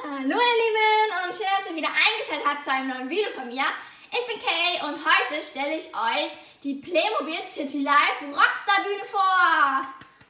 Hallo ihr Lieben und schön, dass ihr wieder eingeschaltet habt zu einem neuen Video von mir. Ich bin Kay und heute stelle ich euch die Playmobil City Life Rockstar Bühne vor.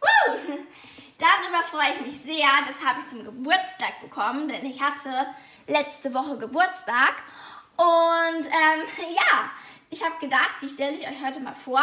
Woo! Darüber freue ich mich sehr. Das habe ich zum Geburtstag bekommen, denn ich hatte letzte Woche Geburtstag. Und ähm, ja, ich habe gedacht, die stelle ich euch heute mal vor.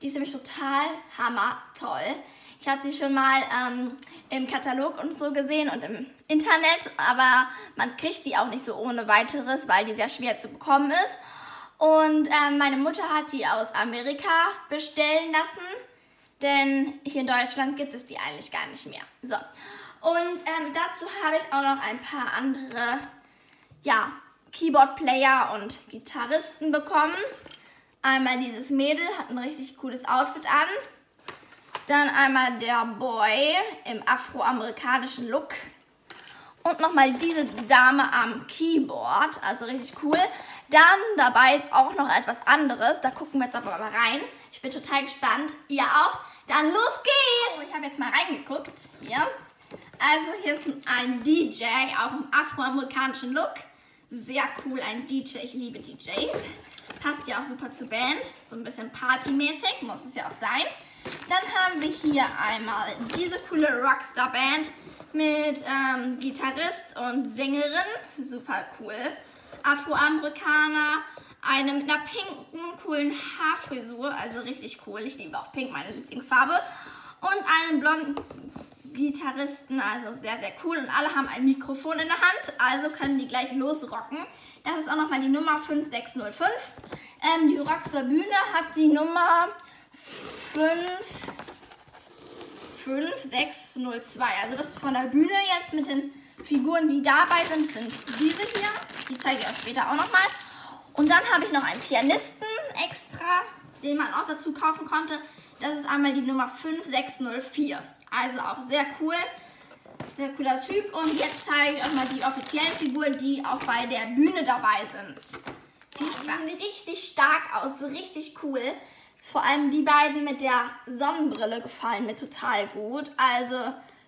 Die ist nämlich total hammer toll. Ich habe die schon mal ähm, im Katalog und so gesehen und im Internet, aber man kriegt die auch nicht so ohne weiteres, weil die sehr schwer zu bekommen ist. Und ähm, meine Mutter hat die aus Amerika bestellen lassen, denn hier in Deutschland gibt es die eigentlich gar nicht mehr. So. Und ähm, dazu habe ich auch noch ein paar andere, ja, Keyboard-Player und Gitarristen bekommen. Einmal dieses Mädel hat ein richtig cooles Outfit an. Dann einmal der Boy im afroamerikanischen Look. Und nochmal diese Dame am Keyboard, also richtig cool. Dann dabei ist auch noch etwas anderes. Da gucken wir jetzt aber mal rein. Ich bin total gespannt. Ihr auch? Dann los geht's! Oh, ich habe jetzt mal reingeguckt. Hier. Also hier ist ein DJ, auch im afroamerikanischen Look. Sehr cool, ein DJ. Ich liebe DJs. Passt ja auch super zur Band. So ein bisschen partymäßig, muss es ja auch sein. Dann haben wir hier einmal diese coole Rockstar-Band mit ähm, Gitarrist und Sängerin. Super cool. Afroamerikaner. Eine mit einer pinken, coolen Haarfrisur. Also richtig cool. Ich liebe auch pink, meine Lieblingsfarbe. Und einen blonden Gitarristen. Also sehr, sehr cool. Und alle haben ein Mikrofon in der Hand. Also können die gleich losrocken. Das ist auch nochmal die Nummer 5605. Ähm, die Rockstar Bühne hat die Nummer 5602. Also das ist von der Bühne jetzt mit den Figuren, die dabei sind, sind diese hier. Die zeige ich euch später auch nochmal. Und dann habe ich noch einen Pianisten extra, den man auch dazu kaufen konnte. Das ist einmal die Nummer 5604. Also auch sehr cool. Sehr cooler Typ. Und jetzt zeige ich euch mal die offiziellen Figuren, die auch bei der Bühne dabei sind. Die sehen richtig stark aus, richtig cool. Vor allem die beiden mit der Sonnenbrille gefallen mir total gut. Also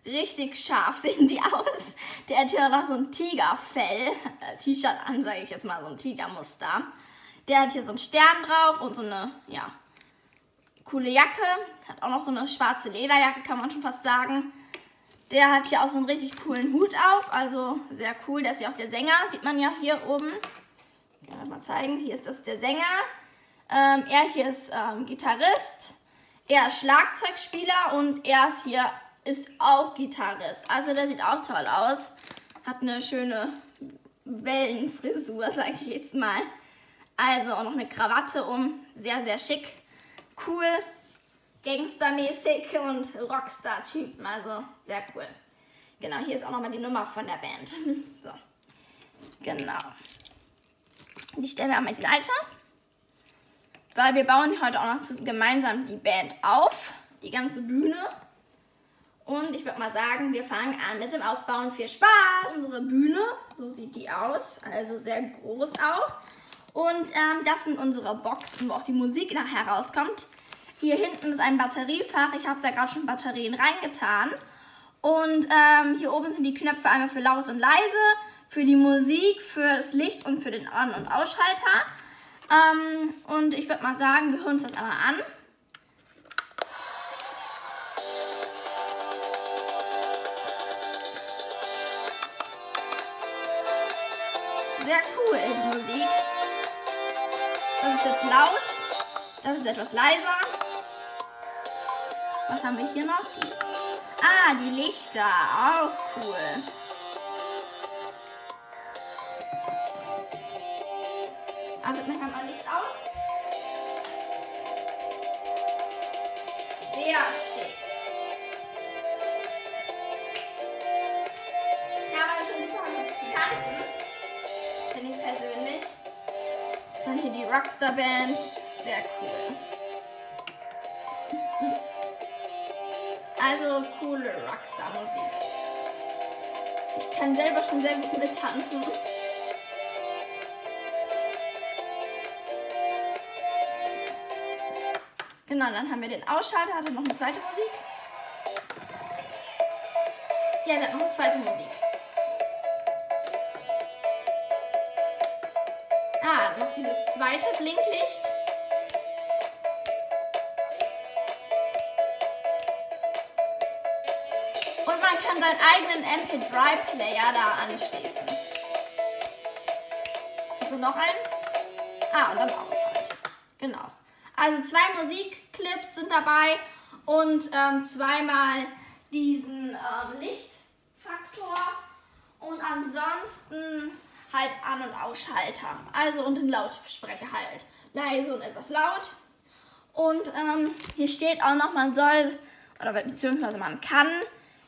richtig scharf sehen die aus. Der hat hier noch so ein Tigerfell-T-Shirt äh, an, sage ich jetzt mal, so ein Tigermuster. Der hat hier so einen Stern drauf und so eine, ja, coole Jacke. Hat auch noch so eine schwarze Lederjacke, kann man schon fast sagen. Der hat hier auch so einen richtig coolen Hut auf, also sehr cool. Der ist ja auch der Sänger, sieht man ja hier oben. Ich kann mal zeigen, hier ist das der Sänger. Ähm, er hier ist ähm, Gitarrist, er ist Schlagzeugspieler und er ist hier ist auch Gitarrist. Also der sieht auch toll aus. Hat eine schöne Wellenfrisur, sage ich jetzt mal. Also auch noch eine Krawatte um. Sehr, sehr schick. Cool, gangstermäßig und Rockstar-Typen. Also sehr cool. Genau, hier ist auch nochmal die Nummer von der Band. So, genau. Die stellen wir einmal die Seite weil wir bauen heute auch noch gemeinsam die Band auf, die ganze Bühne. Und ich würde mal sagen, wir fangen an mit dem Aufbauen. Viel Spaß! Unsere Bühne, so sieht die aus, also sehr groß auch. Und ähm, das sind unsere Boxen, wo auch die Musik nachher rauskommt. Hier hinten ist ein Batteriefach. Ich habe da gerade schon Batterien reingetan. Und ähm, hier oben sind die Knöpfe einmal für laut und leise, für die Musik, für das Licht und für den An- und Ausschalter. Ähm, und ich würde mal sagen, wir hören uns das einmal an. Sehr cool, die Musik. Das ist jetzt laut. Das ist etwas leiser. Was haben wir hier noch? Ah, die Lichter. Auch cool. Achtet mir mal Licht aus. Sehr schick. Kann man schon super gut zu tanzen. Finde ich persönlich. Dann hier die Rockstar Band. Sehr cool. Also coole Rockstar Musik. Ich kann selber schon sehr gut mittanzen. Genau, dann haben wir den Ausschalter. Hat er noch eine zweite Musik? Ja, der hat noch eine zweite Musik. Ah, noch dieses zweite Blinklicht. Und man kann seinen eigenen MP3-Player da anschließen. Also noch einen. Ah, und dann aus halt. Genau. Also zwei Musikclips sind dabei und ähm, zweimal diesen ähm, Lichtfaktor und ansonsten halt An- und Ausschalter. Also und den Lautsprecher halt. Leise und etwas laut. Und ähm, hier steht auch noch, man soll, oder beziehungsweise man kann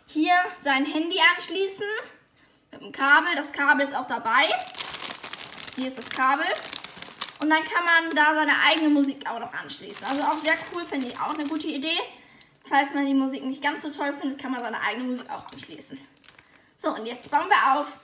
hier sein Handy anschließen mit dem Kabel. Das Kabel ist auch dabei. Hier ist das Kabel. Und dann kann man da seine eigene Musik auch noch anschließen. Also auch sehr cool, finde ich auch eine gute Idee. Falls man die Musik nicht ganz so toll findet, kann man seine eigene Musik auch anschließen. So, und jetzt bauen wir auf.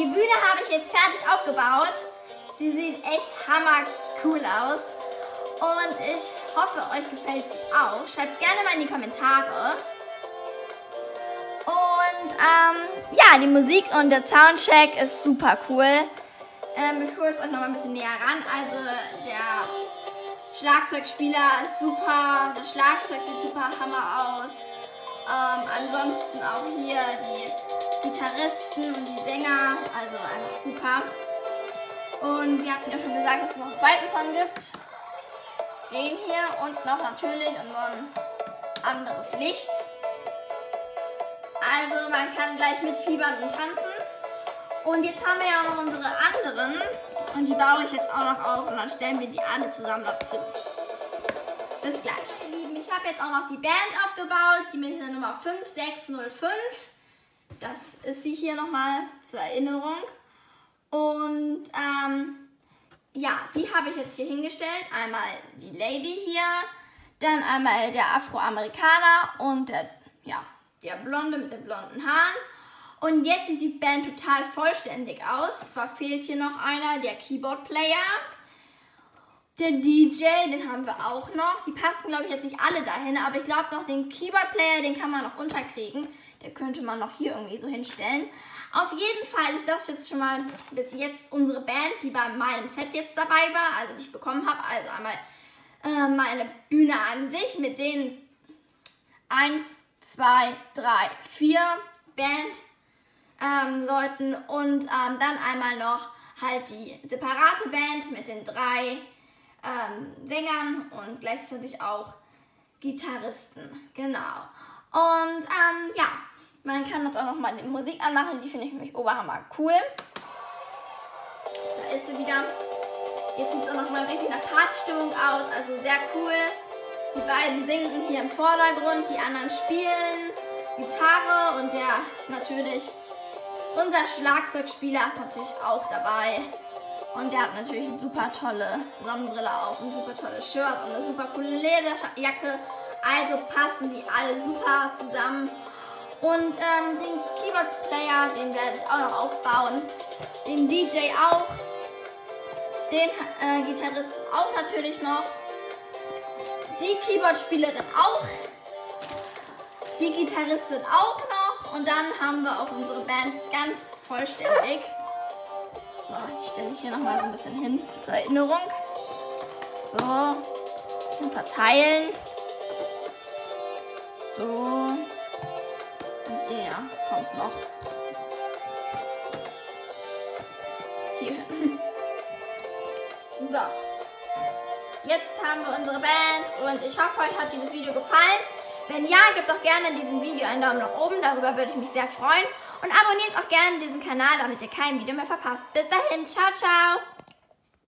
Die Bühne habe ich jetzt fertig aufgebaut. Sie sieht echt hammer cool aus. Und ich hoffe, euch gefällt sie auch. Schreibt gerne mal in die Kommentare. Und ähm, ja, die Musik und der Soundcheck ist super cool. Ähm, ich hole es euch noch mal ein bisschen näher ran. Also der Schlagzeugspieler ist super. Das Schlagzeug sieht super hammer aus. Ähm, ansonsten auch hier die Gitarristen und die Sänger, also einfach super. Und wir hatten ja schon gesagt, dass es noch einen zweiten Song gibt. Den hier und noch natürlich ein anderes Licht. Also man kann gleich mitfiebern und tanzen. Und jetzt haben wir ja noch unsere anderen. Und die baue ich jetzt auch noch auf und dann stellen wir die alle zusammen dazu. Bis gleich. Ihr Lieben, ich habe jetzt auch noch die Band aufgebaut, die mit der Nummer 5605. Das ist sie hier nochmal zur Erinnerung. Und ähm, ja, die habe ich jetzt hier hingestellt. Einmal die Lady hier, dann einmal der Afroamerikaner und der, ja, der Blonde mit den blonden Haaren. Und jetzt sieht die Band total vollständig aus. Zwar fehlt hier noch einer, der Keyboard-Player. Der DJ, den haben wir auch noch. Die passen, glaube ich, jetzt nicht alle dahin, aber ich glaube noch den Keyboard-Player, den kann man noch unterkriegen. Der könnte man noch hier irgendwie so hinstellen. Auf jeden Fall ist das jetzt schon mal bis jetzt unsere Band, die bei meinem Set jetzt dabei war, also die ich bekommen habe. Also einmal äh, meine Bühne an sich mit den 1, 2, 3, 4 Band-Leuten ähm, und ähm, dann einmal noch halt die separate Band mit den drei ähm, Sängern und gleichzeitig auch Gitarristen. Genau. Und ähm, ja, man kann jetzt auch noch mal die Musik anmachen, die finde ich nämlich oberhammer cool. Da ist sie wieder. Jetzt sieht es auch noch mal richtig nach Partystimmung aus, also sehr cool. Die beiden singen hier im Vordergrund, die anderen spielen Gitarre und der natürlich, unser Schlagzeugspieler ist natürlich auch dabei. Und der hat natürlich eine super tolle Sonnenbrille auf, ein super tolles Shirt und eine super coole Lederjacke. Also passen die alle super zusammen. Und ähm, den Keyboard-Player, den werde ich auch noch aufbauen. Den DJ auch. Den äh, Gitarristen auch natürlich noch. Die Keyboard-Spielerin auch. Die Gitarristin auch noch. Und dann haben wir auch unsere Band ganz vollständig. So, ich stelle hier nochmal so ein bisschen hin zur Erinnerung. So, ein bisschen verteilen. So. Und der kommt noch. Hier. So. Jetzt haben wir unsere Band und ich hoffe, euch hat dieses Video gefallen. Wenn ja, gebt doch gerne diesem Video einen Daumen nach oben, darüber würde ich mich sehr freuen. Und abonniert auch gerne diesen Kanal, damit ihr kein Video mehr verpasst. Bis dahin, ciao, ciao!